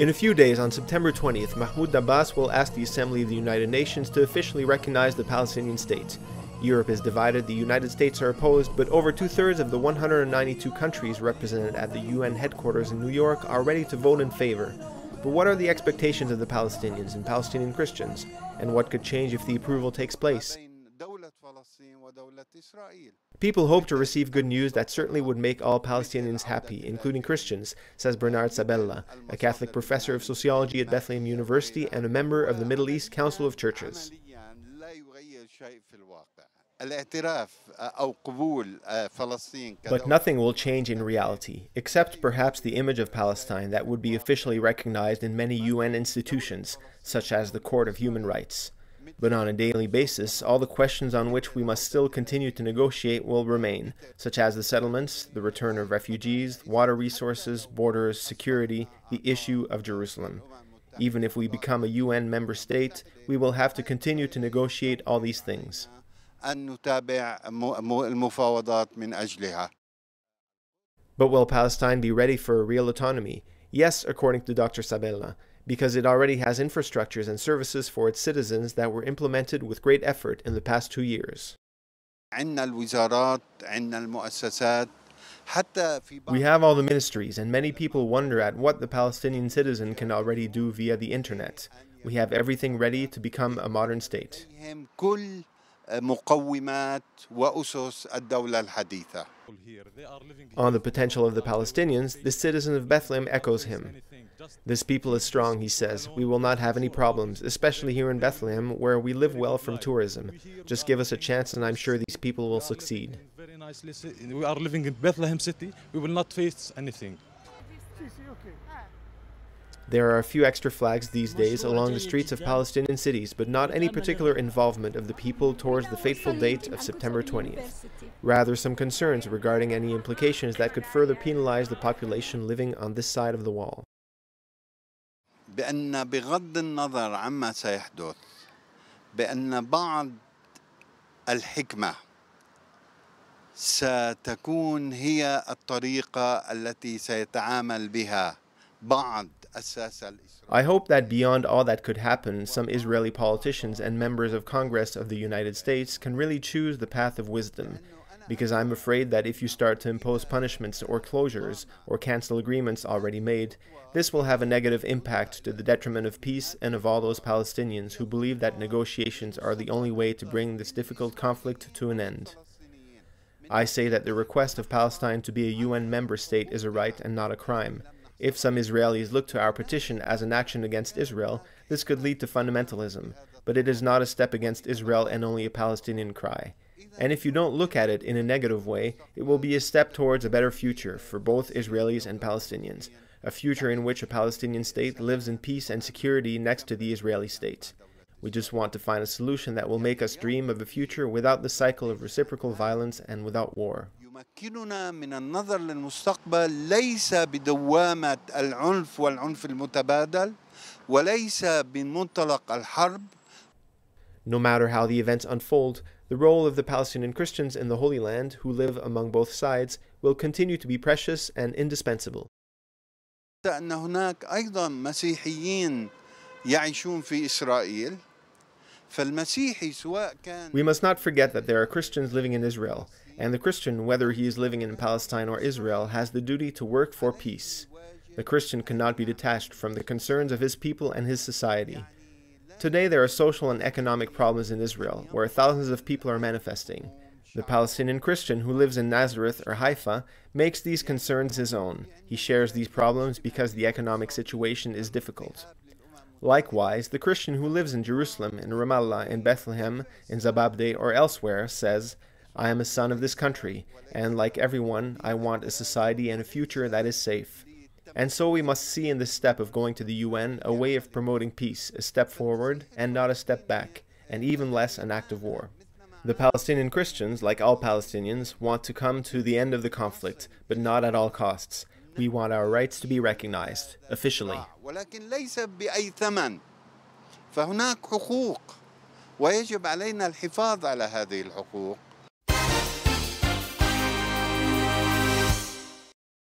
In a few days, on September 20th, Mahmoud Abbas will ask the Assembly of the United Nations to officially recognize the Palestinian state. Europe is divided, the United States are opposed, but over two thirds of the 192 countries represented at the UN headquarters in New York are ready to vote in favor. But what are the expectations of the Palestinians and Palestinian Christians? And what could change if the approval takes place? People hope to receive good news that certainly would make all Palestinians happy, including Christians, says Bernard Sabella, a Catholic professor of sociology at Bethlehem University and a member of the Middle East Council of Churches. But nothing will change in reality, except perhaps the image of Palestine that would be officially recognized in many UN institutions, such as the Court of Human Rights. But on a daily basis, all the questions on which we must still continue to negotiate will remain, such as the settlements, the return of refugees, water resources, borders, security, the issue of Jerusalem. Even if we become a UN member state, we will have to continue to negotiate all these things. But will Palestine be ready for a real autonomy? Yes, according to Dr. Sabella because it already has infrastructures and services for its citizens that were implemented with great effort in the past two years. We have all the ministries, and many people wonder at what the Palestinian citizen can already do via the internet. We have everything ready to become a modern state. On the potential of the Palestinians, the citizen of Bethlehem echoes him. This people is strong, he says. We will not have any problems, especially here in Bethlehem, where we live well from tourism. Just give us a chance, and I'm sure these people will succeed. We are living in Bethlehem city. We will not face anything. There are a few extra flags these days along the streets of Palestinian cities, but not any particular involvement of the people towards the fateful date of September 20th. Rather, some concerns regarding any implications that could further penalize the population living on this side of the wall. بأن بغض النظر عما سيحدث بأن بعض الحكمة ستكون هي الطريقة التي سيتعامل بها بعض I hope that beyond all that could happen, some Israeli politicians and members of Congress of the United States can really choose the path of wisdom, because I'm afraid that if you start to impose punishments or closures or cancel agreements already made, this will have a negative impact to the detriment of peace and of all those Palestinians who believe that negotiations are the only way to bring this difficult conflict to an end. I say that the request of Palestine to be a UN member state is a right and not a crime. If some Israelis look to our petition as an action against Israel, this could lead to fundamentalism, but it is not a step against Israel and only a Palestinian cry. And if you don't look at it in a negative way, it will be a step towards a better future for both Israelis and Palestinians, a future in which a Palestinian state lives in peace and security next to the Israeli state. We just want to find a solution that will make us dream of a future without the cycle of reciprocal violence and without war. يمكننا من النظر للمستقبل ليس بدوامة العنف والعنف المتبادل وليس بمنطلق الحرب No matter how the events unfold, the role of the Palestinian Christians in the Holy Land who live among both sides will continue to be precious and indispensable. أن هناك أيضا مسيحيين يعيشون في إسرائيل We must not forget that there are Christians living in Israel, and the Christian, whether he is living in Palestine or Israel, has the duty to work for peace. The Christian cannot be detached from the concerns of his people and his society. Today there are social and economic problems in Israel, where thousands of people are manifesting. The Palestinian Christian who lives in Nazareth or Haifa makes these concerns his own. He shares these problems because the economic situation is difficult. Likewise, the Christian who lives in Jerusalem, in Ramallah, in Bethlehem, in Zababde, or elsewhere says, I am a son of this country, and like everyone, I want a society and a future that is safe. And so we must see in this step of going to the UN a way of promoting peace, a step forward and not a step back, and even less an act of war. The Palestinian Christians, like all Palestinians, want to come to the end of the conflict, but not at all costs. We want our rights to be recognized, officially. فهناك حقوق ويجب علينا الحفاظ على هذه الحقوق